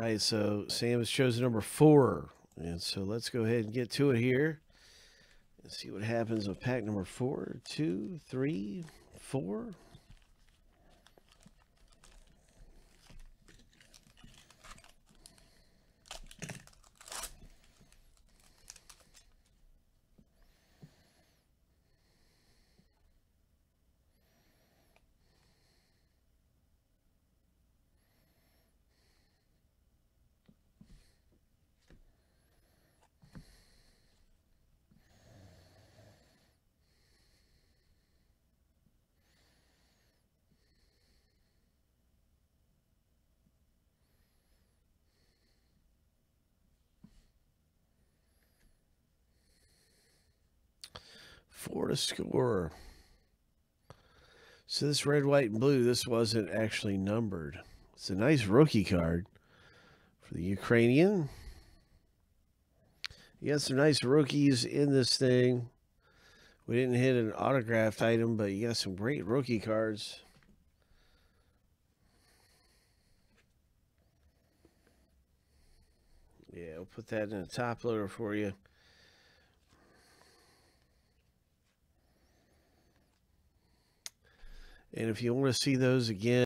Right, so Sam has chosen number four. And so let's go ahead and get to it here. And see what happens with pack number four, two, three, four. Four to score. So this red, white, and blue, this wasn't actually numbered. It's a nice rookie card for the Ukrainian. You got some nice rookies in this thing. We didn't hit an autographed item, but you got some great rookie cards. Yeah, we'll put that in a top loader for you. And if you want to see those again,